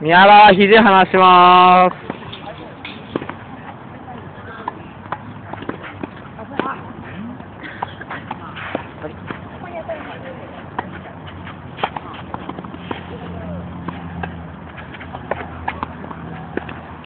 宮川秀話します。